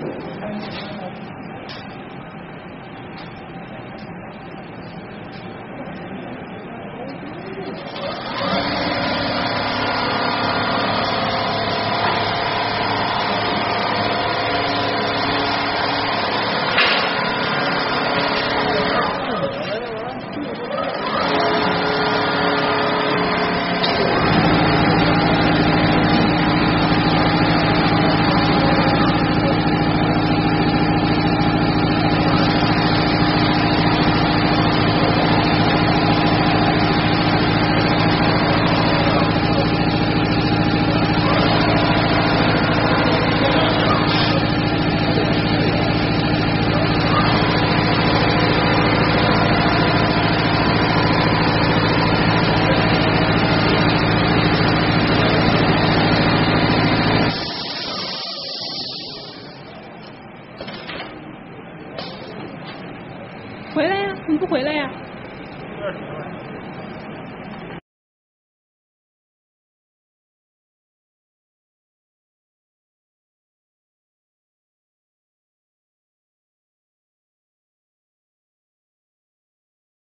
よし!回来呀？怎么不回来呀？